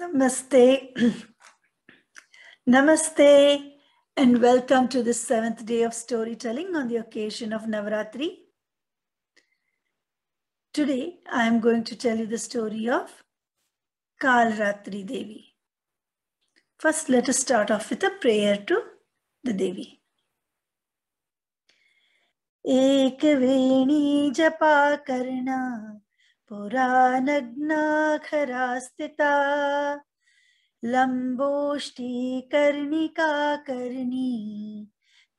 Namaste. Namaste and welcome to the seventh day of storytelling on the occasion of Navratri. Today I am going to tell you the story of Kalratri Devi. First, let us start off with a prayer to the Devi. एकवेणी Japa Karna पुरानग्नाखरास्तिता लम्बोष्ठीकर्णिका Karni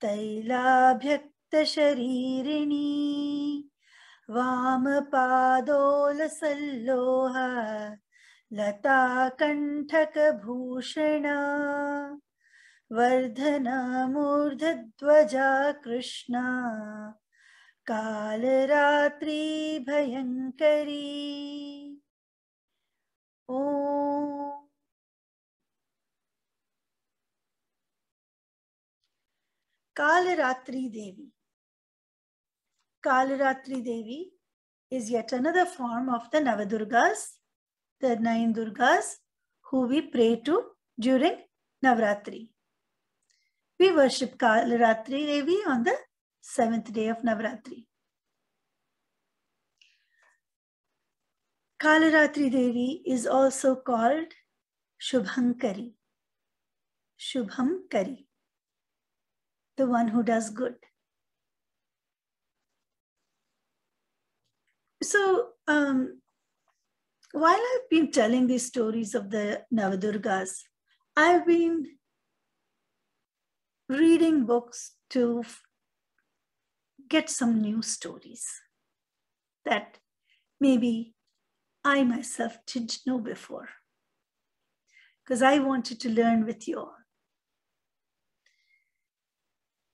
तैलाभ्यक्तशरीरिणी। वामपादोलसल्लोहा लताकण्ठकभूषणा। Vardhana मूर्धध्वजा Krishna Kalratri भयङ्करी Om Kalaratri Devi. Kalaratri Devi is yet another form of the Navadurgas, the nine Durgas who we pray to during Navratri. We worship Kalaratri Devi on the seventh day of Navratri. Kalaratri Devi is also called Shubhankari. Shubhamkari, the one who does good. So, um, while I've been telling these stories of the Navadurgas, I've been reading books to get some new stories that maybe I myself didn't know before because I wanted to learn with you all.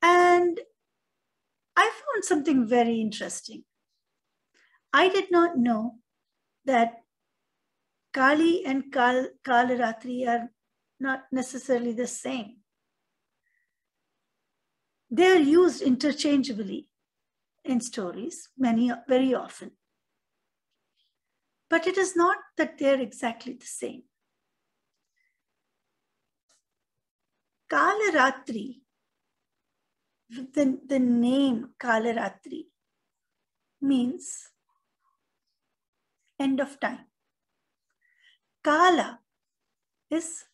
And I found something very interesting. I did not know that Kali and Kal- Kalaratri are not necessarily the same. They are used interchangeably in stories many very often. But it is not that they're exactly the same. Kalaratri the, the name kalaratri means end of time. Kala is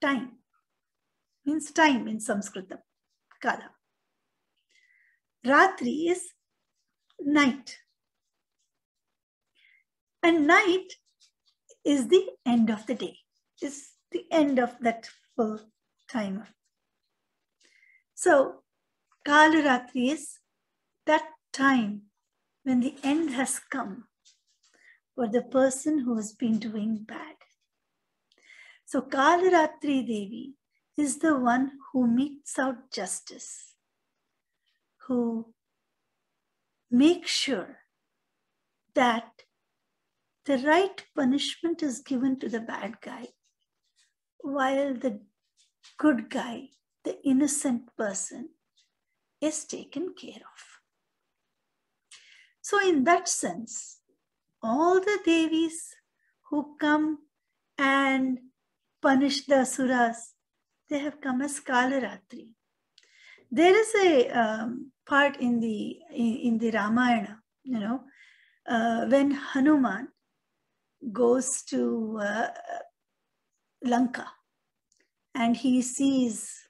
time means time in sanskritam kala Ratri is night. And night is the end of the day, is the end of that full time. So, Kalaratri is that time when the end has come for the person who has been doing bad. So, Kalaratri Devi is the one who metes out justice who make sure that the right punishment is given to the bad guy while the good guy, the innocent person, is taken care of. So, in that sense, all the Devis who come and punish the Asuras, they have come as Kalaratri. There is a um, part in the in, in the Ramayana, you know, uh, when Hanuman goes to uh, Lanka and he sees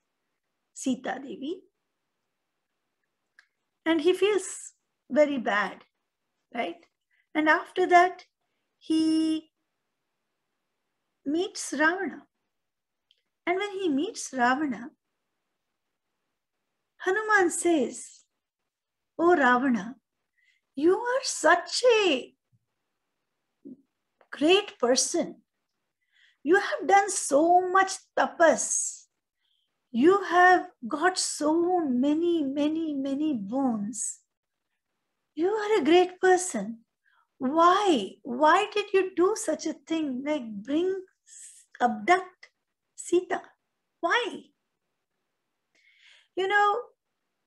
Sita Devi and he feels very bad, right? And after that, he meets Ravana. And when he meets Ravana, Hanuman says, Oh Ravana, you are such a great person. You have done so much tapas. You have got so many, many, many boons. You are a great person. Why? Why did you do such a thing like bring, abduct Sita? Why? You know,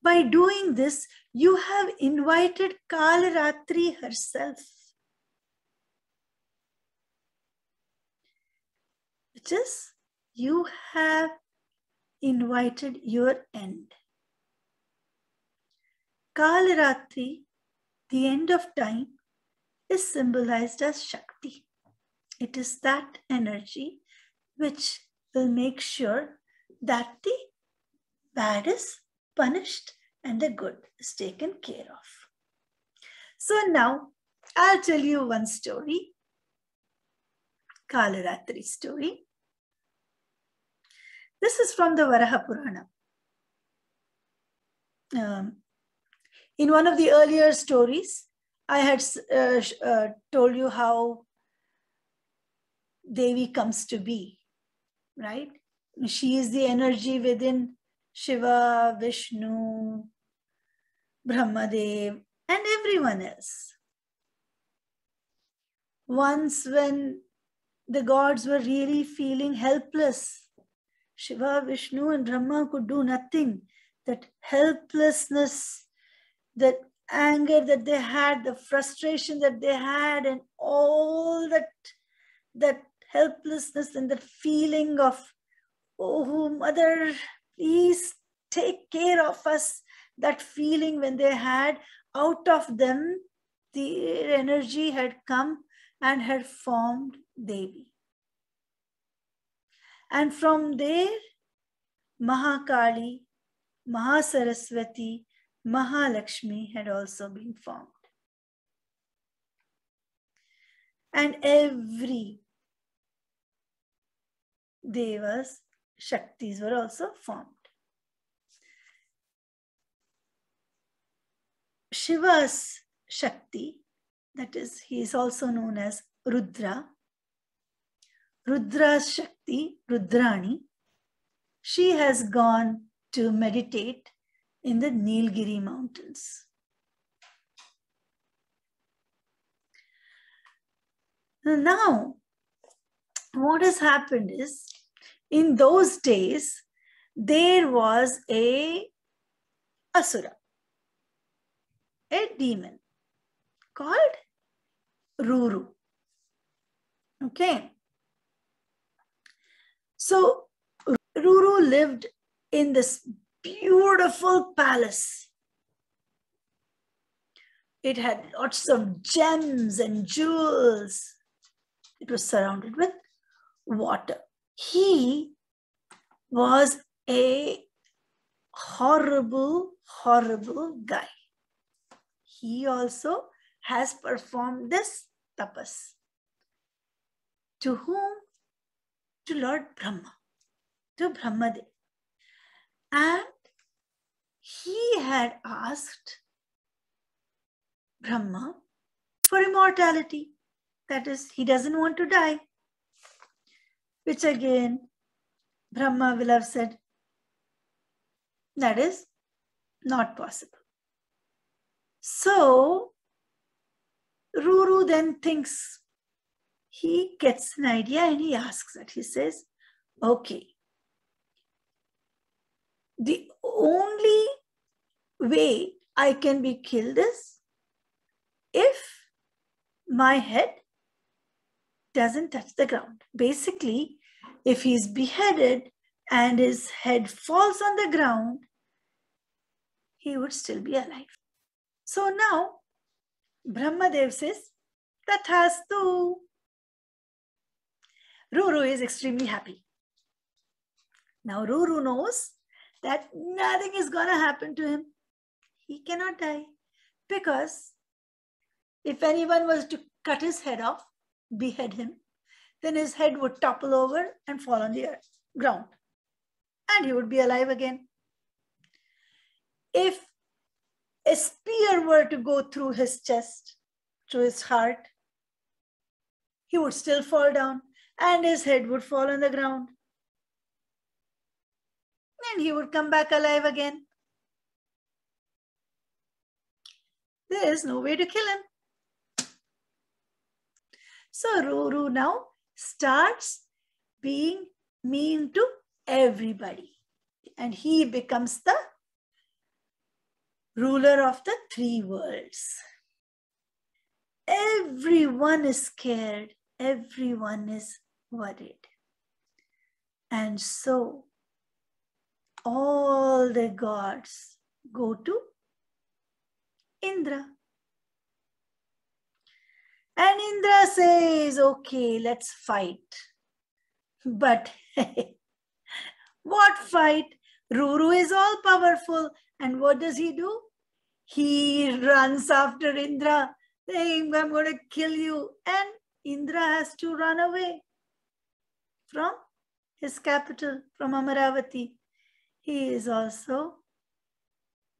by doing this, you have invited Kalaratri herself. which is you have invited your end. Kalaratri, the end of time, is symbolized as Shakti. It is that energy which will make sure that the bad is punished and the good is taken care of. So now I'll tell you one story, Kalaratri story. This is from the Varaha Purana. Um, in one of the earlier stories, I had uh, uh, told you how Devi comes to be, right? She is the energy within Shiva, Vishnu, Brahmadev, and everyone else. Once, when the gods were really feeling helpless, Shiva, Vishnu, and Brahma could do nothing. That helplessness, that anger that they had, the frustration that they had, and all that that helplessness and that feeling of, oh, mother, please take care of us. That feeling when they had, out of them, the energy had come and had formed Devi. And from there, Mahakali, Mahasaraswati, Mahalakshmi had also been formed. And every devas, Shaktis were also formed. Shiva's Shakti, that is, he is also known as Rudra. Rudra's Shakti, Rudrani, she has gone to meditate in the Nilgiri mountains. Now, what has happened is, in those days, there was a asura, a demon called Ruru. Okay. So Ruru lived in this beautiful palace. It had lots of gems and jewels. It was surrounded with water. He was a horrible, horrible guy. He also has performed this tapas. To whom? To Lord Brahma, to Brahmadev. And he had asked Brahma for immortality. That is, he doesn't want to die. Which again, Brahma will have said, that is not possible. So, Ruru then thinks, he gets an idea and he asks that. He says, okay, the only way I can be killed is if my head doesn't touch the ground. Basically, if he's beheaded and his head falls on the ground, he would still be alive. So now, Brahmadev says, Tathastu. Ruru is extremely happy. Now, Ruru knows that nothing is going to happen to him. He cannot die because if anyone was to cut his head off, behead him, then his head would topple over and fall on the earth, ground, and he would be alive again. If a spear were to go through his chest, through his heart, he would still fall down and his head would fall on the ground and he would come back alive again. There is no way to kill him. So Ruru now starts being mean to everybody. And he becomes the ruler of the three worlds. Everyone is scared. Everyone is worried. And so all the gods go to Indra. And Indra says, okay, let's fight. But what fight? Ruru is all powerful. And what does he do? He runs after Indra, saying, I'm going to kill you. And Indra has to run away from his capital, from Amaravati. He is also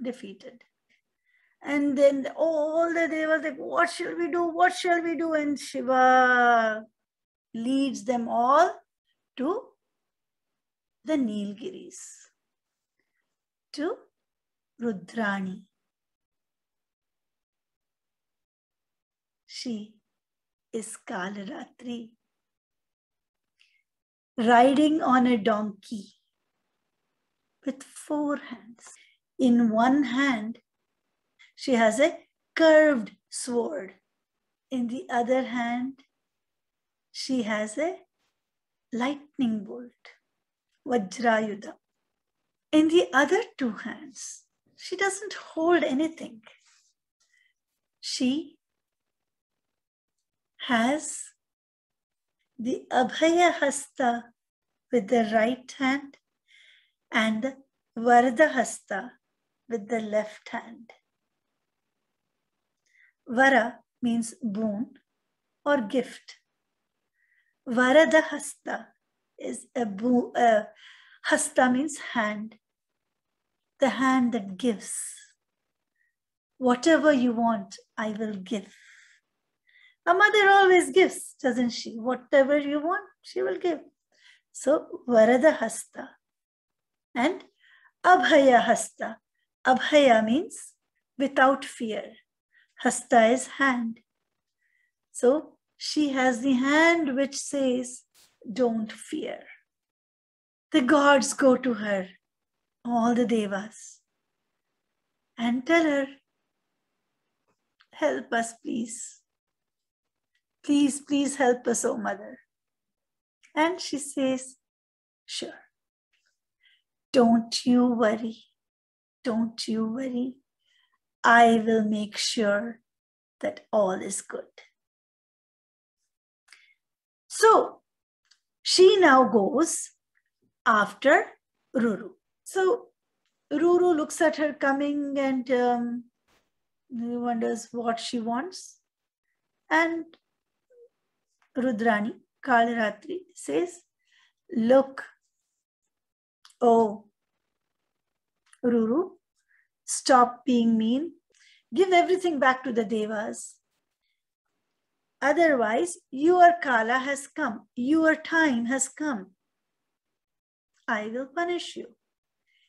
defeated. And then all the devas like, what shall we do? What shall we do? And Shiva leads them all to the Nilgiris, to Rudrani. She is Kalaratri, riding on a donkey with four hands. In one hand, she has a curved sword. In the other hand, she has a lightning bolt, Vajrayudha. In the other two hands, she doesn't hold anything. She has the Abhaya Hasta with the right hand and the Varada Hasta with the left hand. Vara means boon or gift. Varada Hasta is a boon, uh, Hasta means hand, the hand that gives. Whatever you want, I will give. A mother always gives, doesn't she? Whatever you want, she will give. So, Varada Hasta and Abhaya Hasta. Abhaya means without fear. Hasta is hand. So, she has the hand which says, Don't fear. The gods go to her, all the devas, and tell her, Help us, please. Please, please help us, oh mother. And she says, Sure. Don't you worry. Don't you worry. I will make sure that all is good. So she now goes after Ruru. So Ruru looks at her coming and um, wonders what she wants. And Rudrani, Kalaratri, says, Look, oh, Ruru, stop being mean. Give everything back to the Devas. Otherwise, your Kala has come, your time has come. I will punish you.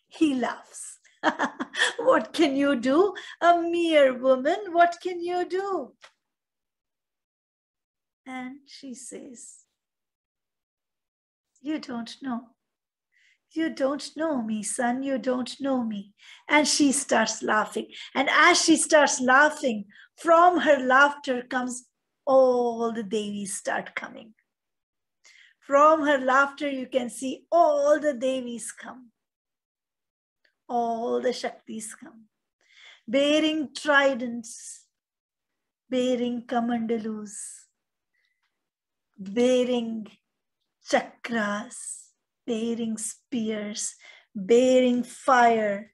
He laughs. what can you do? A mere woman, what can you do? And she says, You don't know. You don't know me, son. You don't know me. And she starts laughing. And as she starts laughing, from her laughter comes all the Devis start coming. From her laughter, you can see all the Devis come. All the Shaktis come. Bearing tridents, bearing kamandalus, bearing chakras, bearing spears, bearing fire.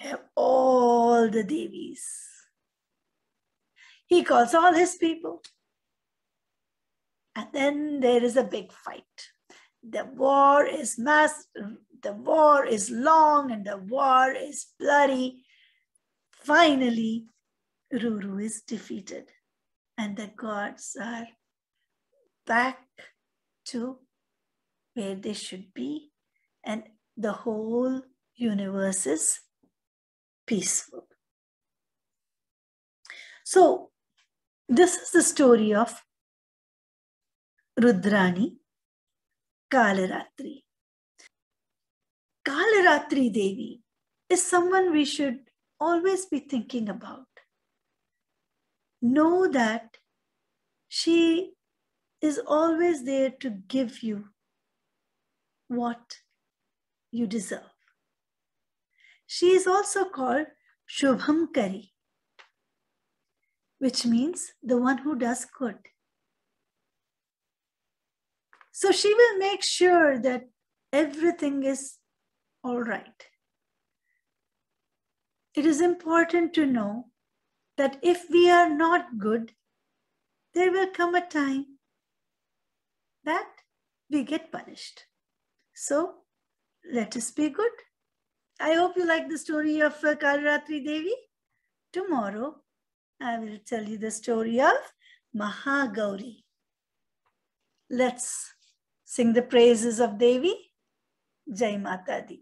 You have all the Devis. He calls all his people. And then there is a big fight. The war is mass, the war is long and the war is bloody. Finally, Ruru is defeated and the gods are back to where they should be, and the whole universe is peaceful. So, this is the story of Rudrani Kalaratri. Kalaratri Devi is someone we should always be thinking about. Know that she is always there to give you what you deserve. She is also called Shubhamkari, which means the one who does good. So she will make sure that everything is all right. It is important to know that if we are not good, there will come a time that we get punished. So let us be good. I hope you like the story of uh, Kalaratri Devi. Tomorrow, I will tell you the story of Mahagauri. Let's sing the praises of Devi. Jai Mata Di.